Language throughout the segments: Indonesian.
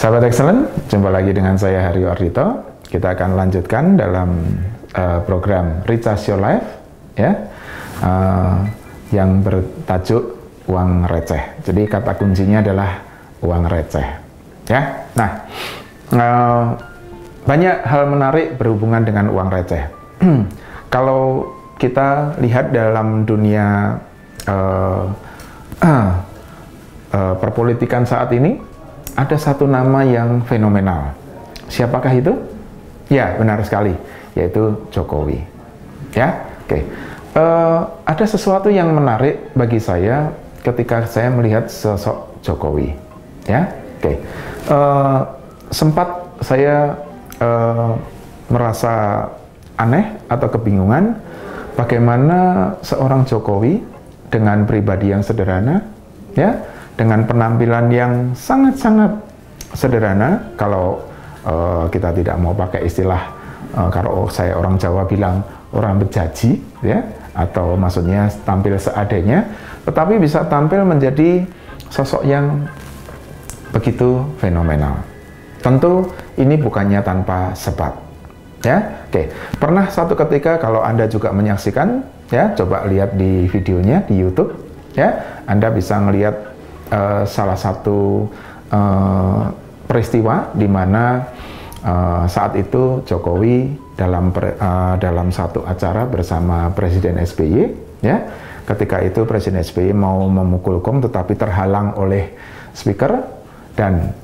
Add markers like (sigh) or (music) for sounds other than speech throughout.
Sahabat Excellent, jumpa lagi dengan saya Haryo Ardito. Kita akan lanjutkan dalam uh, program Recharge Your Life ya. Uh, yang bertajuk uang receh. Jadi kata kuncinya adalah uang receh. Ya. Nah, uh, banyak hal menarik berhubungan dengan uang receh. (clears throat) Kalau kita lihat dalam dunia uh, uh, (clears throat) perpolitikan saat ini, ada satu nama yang fenomenal. Siapakah itu? Ya, benar sekali, yaitu Jokowi. Ya, oke. Okay. Uh, ada sesuatu yang menarik bagi saya ketika saya melihat sosok Jokowi. Ya, oke. Okay. Uh, eh, sempat saya uh, merasa aneh atau kebingungan bagaimana seorang Jokowi dengan pribadi yang sederhana, ya, dengan penampilan yang sangat-sangat sederhana. Kalau uh, kita tidak mau pakai istilah uh, kalau saya orang Jawa bilang orang berjaji ya atau maksudnya tampil seadanya tetapi bisa tampil menjadi sosok yang begitu fenomenal. Tentu ini bukannya tanpa sebab ya. Oke pernah satu ketika kalau anda juga menyaksikan ya coba lihat di videonya di YouTube ya anda bisa melihat uh, salah satu uh, peristiwa di mana uh, saat itu Jokowi dalam uh, dalam satu acara bersama Presiden SBY ya ketika itu Presiden SBY mau memukul gong tetapi terhalang oleh speaker dan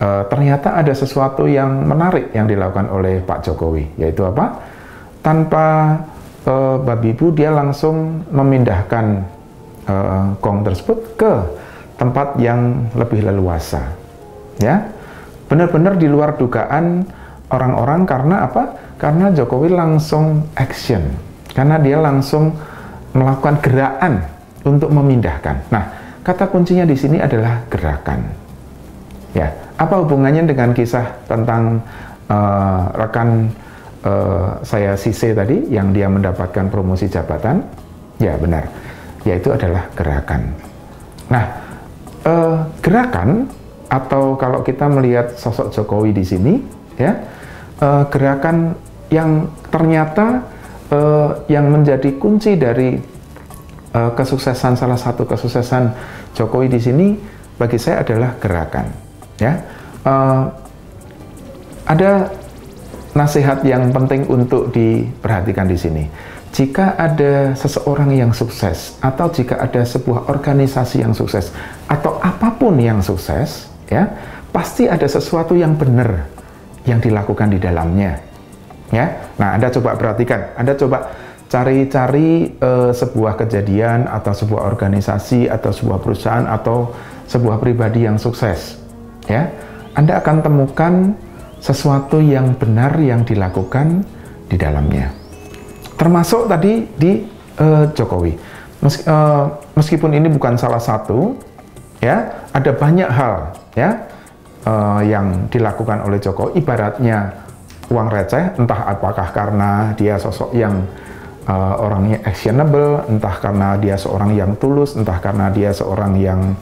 uh, ternyata ada sesuatu yang menarik yang dilakukan oleh Pak Jokowi yaitu apa? Tanpa uh, babi bu dia langsung memindahkan uh, gong tersebut ke tempat yang lebih leluasa. Ya, benar-benar di luar dugaan orang-orang karena apa? Karena Jokowi langsung action, karena dia langsung melakukan gerakan untuk memindahkan. Nah, kata kuncinya di sini adalah gerakan. Ya, apa hubungannya dengan kisah tentang uh, rekan uh, saya Sise tadi yang dia mendapatkan promosi jabatan? Ya, benar. Yaitu adalah gerakan. Nah, uh, gerakan atau kalau kita melihat sosok Jokowi di sini, ya uh, gerakan yang ternyata uh, yang menjadi kunci dari uh, kesuksesan salah satu kesuksesan Jokowi di sini bagi saya adalah gerakan, ya. Uh, ada nasihat yang penting untuk diperhatikan di sini jika ada seseorang yang sukses atau jika ada sebuah organisasi yang sukses atau apa pun yang sukses ya pasti ada sesuatu yang benar yang dilakukan di dalamnya ya. Nah Anda coba perhatikan. Anda coba cari-cari uh, sebuah kejadian atau sebuah organisasi atau sebuah perusahaan atau sebuah pribadi yang sukses ya. Anda akan temukan sesuatu yang benar yang dilakukan di dalamnya termasuk tadi di uh, Jokowi. Mes, uh, meskipun ini bukan salah satu, ya ada banyak hal ya uh, yang dilakukan oleh Jokowi. Ibaratnya uang receh, entah apakah karena dia sosok yang uh, orangnya actionable, entah karena dia seorang yang tulus, entah karena dia seorang yang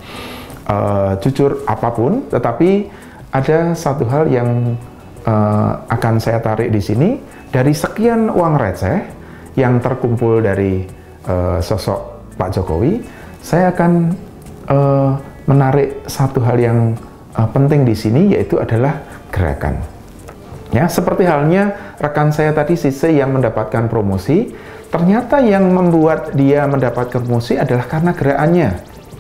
uh, jujur, apa pun. Tetapi ada satu hal yang uh, akan saya tarik di sini dari sekian uang receh yang terkumpul dari uh, sosok Pak Jokowi, saya akan uh, menarik satu hal yang uh, penting di sini yaitu adalah gerakan. Ya, seperti halnya rekan saya tadi Sise yang mendapatkan promosi, ternyata yang membuat dia mendapatkan promosi adalah karena gerakannya.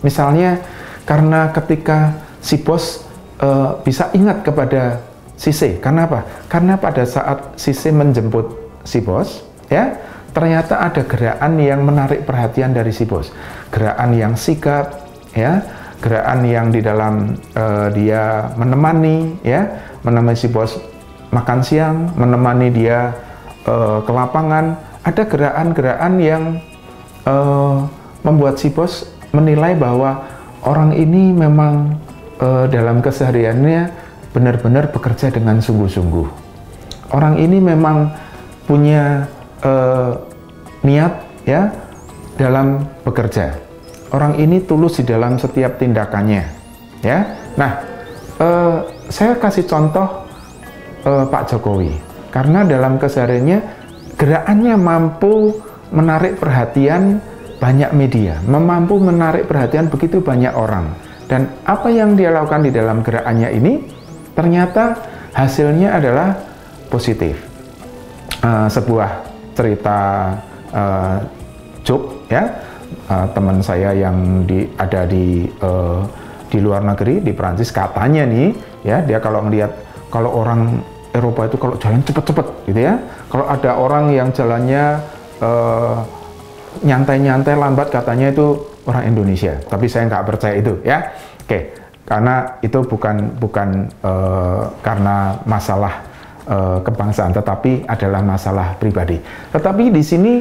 Misalnya karena ketika si bos uh, bisa ingat kepada Sise, karena apa? Karena pada saat Sise menjemput si bos, ya, ternyata ada gerakan yang menarik perhatian dari si bos. Gerakan yang sikap, ya, gerakan yang di dalam uh, dia menemani, ya, menemani si bos makan siang, menemani dia uh, ke lapangan. Ada gerakan-gerakan yang uh, membuat si bos menilai bahwa orang ini memang uh, dalam kesehariannya benar-benar bekerja dengan sungguh-sungguh. Orang ini memang punya uh, niat ya dalam bekerja. Orang ini tulus di dalam setiap tindakannya, ya. Nah, uh, saya kasih contoh uh, Pak Jokowi karena dalam kesehariannya gerakannya mampu menarik perhatian banyak media, mampu menarik perhatian begitu banyak orang. Dan apa yang dia lakukan di dalam gerakannya ini ternyata hasilnya adalah positif. Uh, sebuah cerita uh, joke ya. Uh, teman saya yang di ada di uh, di luar negeri di Prancis katanya nih ya dia kalau melihat kalau orang Eropa itu kalau jalan cepet-cepet gitu ya. Kalau ada orang yang jalannya uh, nyantai-nyantai lambat katanya itu orang Indonesia. Tapi saya nggak percaya itu ya. Oke karena itu bukan bukan uh, karena masalah uh, kebangsaan tetapi adalah masalah pribadi tetapi di sini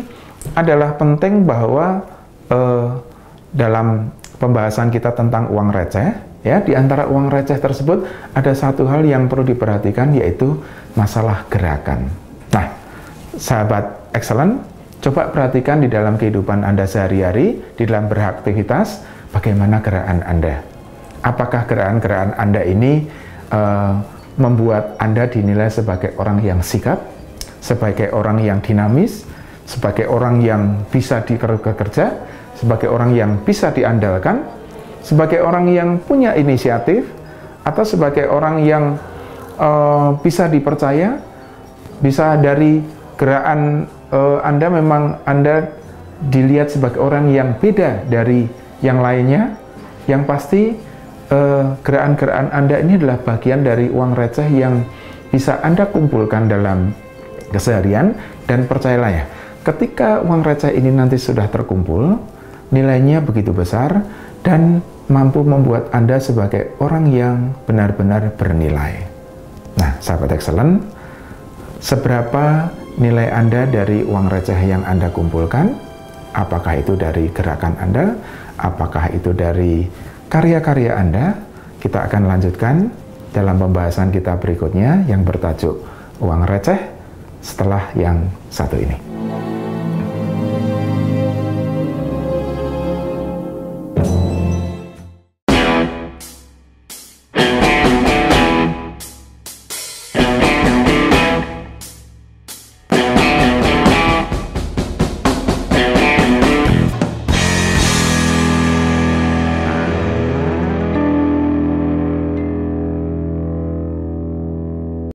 adalah penting bahwa uh, dalam pembahasan kita tentang uang receh, ya di antara uang receh tersebut ada satu hal yang perlu diperhatikan yaitu masalah gerakan. Nah, sahabat excellent, coba perhatikan di dalam kehidupan Anda sehari-hari, di dalam beraktivitas, bagaimana gerakan Anda. Apakah gerakan-gerakan Anda ini uh, membuat Anda dinilai sebagai orang yang sikap, sebagai orang yang dinamis, sebagai orang yang bisa dikerja, sebagai orang yang bisa diandalkan, sebagai orang yang punya inisiatif, atau sebagai orang yang uh, bisa dipercaya, bisa dari gerakan uh, Anda memang Anda dilihat sebagai orang yang beda dari yang lainnya, yang pasti gerakan-gerakan Anda ini adalah bagian dari uang receh yang bisa Anda kumpulkan dalam keseharian dan percayalah ya, ketika uang receh ini nanti sudah terkumpul, nilainya begitu besar dan mampu membuat Anda sebagai orang yang benar-benar bernilai. Nah, sahabat excellent, seberapa nilai Anda dari uang receh yang Anda kumpulkan? Apakah itu dari gerakan Anda? Apakah itu dari karya-karya Anda? Kita akan lanjutkan dalam pembahasan kita berikutnya yang bertajuk uang receh setelah yang satu ini.